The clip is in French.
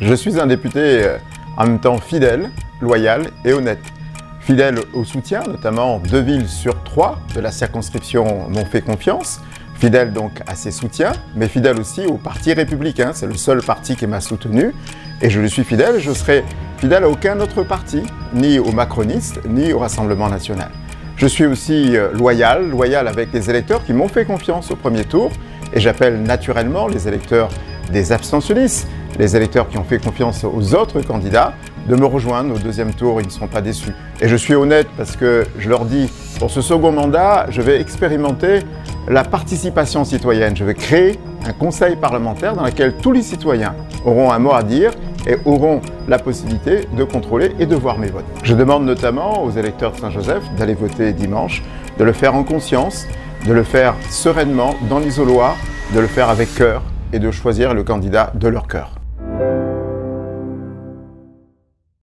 Je suis un député euh, en même temps fidèle, loyal et honnête. Fidèle au soutien, notamment deux villes sur trois de la circonscription m'ont fait confiance. Fidèle donc à ses soutiens, mais fidèle aussi au Parti républicain. C'est le seul parti qui m'a soutenu. Et je le suis fidèle, je serai fidèle à aucun autre parti, ni aux macronistes, ni au Rassemblement national. Je suis aussi euh, loyal, loyal avec les électeurs qui m'ont fait confiance au premier tour. Et j'appelle naturellement les électeurs des abstentionnistes, les électeurs qui ont fait confiance aux autres candidats, de me rejoindre au deuxième tour, ils ne seront pas déçus. Et je suis honnête parce que je leur dis, pour ce second mandat, je vais expérimenter la participation citoyenne. Je vais créer un conseil parlementaire dans lequel tous les citoyens auront un mot à dire et auront la possibilité de contrôler et de voir mes votes. Je demande notamment aux électeurs de Saint-Joseph d'aller voter dimanche, de le faire en conscience, de le faire sereinement dans l'isoloir, de le faire avec cœur et de choisir le candidat de leur cœur.